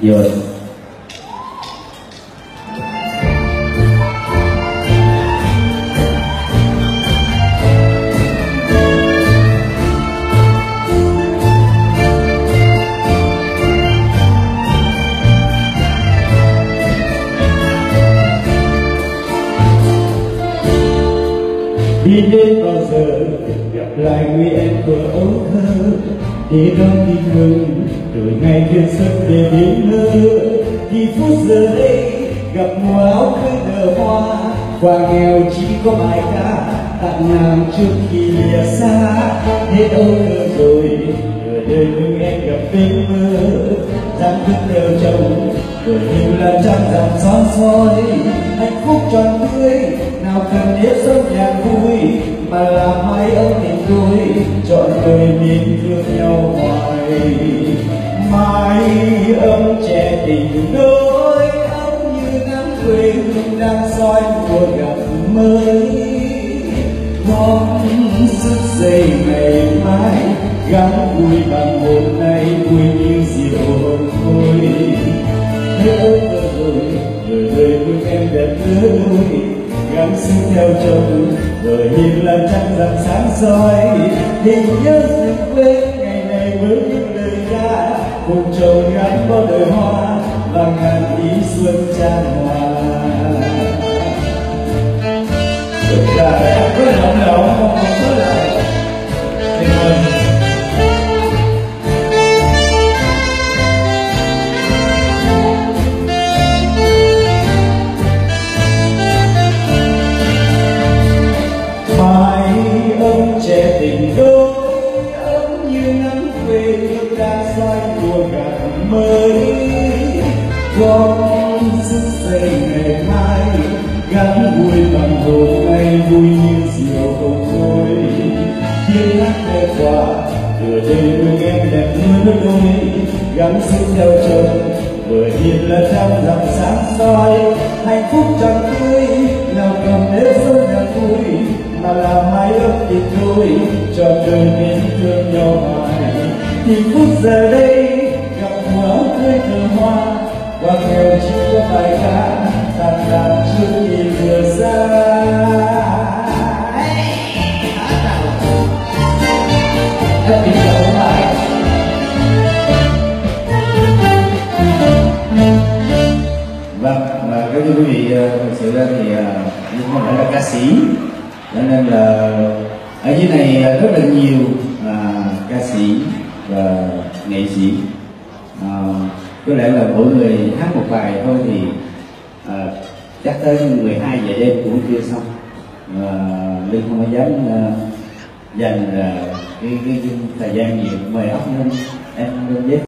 vô đi đến bao giờ, gặp lại người em vừa ấu thơ, để đón tin mừng rồi ngày thiên sớm để đến nơi, thì phút giờ đây gặp mùa áo cưới nở hoa. Qua nghèo chỉ có bài ca tặng nàng trước khi lìa xa. Hết âu thơ rồi, nửa đời mừng em gặp bên mơ. Dáng thức đều chồng rồi như là trăng rằm son soi. Hạnh phúc tròn tươi, nào cần nếp sống nhạc vui, mà là mãi ông tình tôi chọn đời nên thương nhau hoài tình đôi ấm như nắng quê hương đang soi mùa gặp mới. Mong sức dây ngày mai gắn vui bằng một ngày vui như diệu hồn thôi. Nhớ ơi rồi đời đời vui em đẹp lứa đôi gắng sức theo chồng vợ nhìn là trăng rằm sáng soi. Hình nhớ sự quê ngày này với những lời ca cùng chồng gắn bao đời con sức xây ngày mai gắn vui bằng hôm nay vui như diều không thôi tiếng hát nghe qua vừa đêm hương em đẹp như đôi gắn sức theo chồng bởi hiền là trăng rằm sáng soi hạnh phúc chẳng tươi nào cầm đến sống nhà vui mà là mái ấm tình đôi cho đời nên thương nhau hoài thì phút giờ đây gặp mùa tươi cờ hoa quý vị ờ, thực sự ra thì ờ, cũng không phải là ca sĩ cho nên là ở dưới này ờ, rất là nhiều à, ca sĩ và nghệ sĩ. À, có lẽ là mỗi người hát một bài thôi thì à, chắc tới 12 giờ đêm cũng chưa xong. À, linh không có dám à, dành à, cái, cái, cái thời gian nhiều. Mời ốc lên em lên giới